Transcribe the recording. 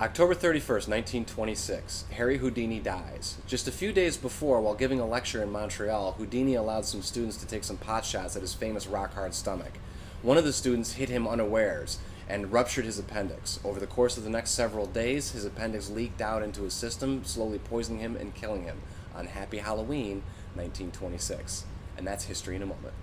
October 31st, 1926, Harry Houdini dies. Just a few days before, while giving a lecture in Montreal, Houdini allowed some students to take some pot shots at his famous rock hard stomach. One of the students hit him unawares and ruptured his appendix. Over the course of the next several days, his appendix leaked out into his system, slowly poisoning him and killing him on Happy Halloween 1926. And that's history in a moment.